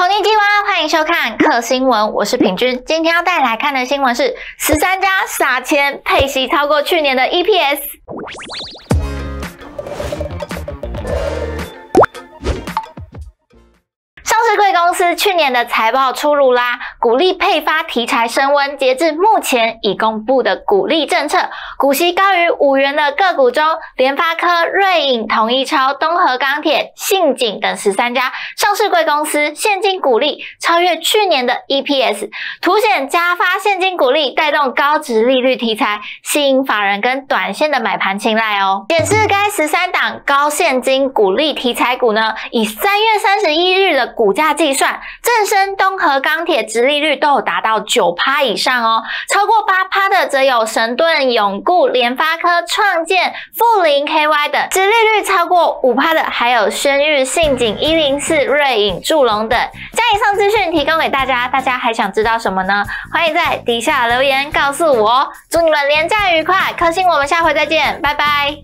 红尼基哇，欢迎收看客新闻，我是品君。今天要带来看的新闻是十三家撒钱配息超过去年的 EPS。司去年的财报出炉啦，股利配发题材升温。截至目前已公布的股利政策，股息高于五元的个股中，联发科、瑞影、统一超、东和钢铁、信景等十三家上市贵公司现金股利超越去年的 EPS，凸显加发现金股利带动高值利率题材，吸引法人跟短线的买盘青睐哦。显示该十三档高现金股利题材股呢，以三月三十一日的股价计算，正生、东和钢铁直利率都有达到九趴以上哦，超过八趴的则有神盾、永固、联发科、创建、富林 KY 等，直利率超过五趴的还有轩玉、信景、一零四、瑞影、祝龙等。将以上资讯提供给大家，大家还想知道什么呢？欢迎在底下留言告诉我哦。祝你们连假愉快，可心我们下回再见，拜拜。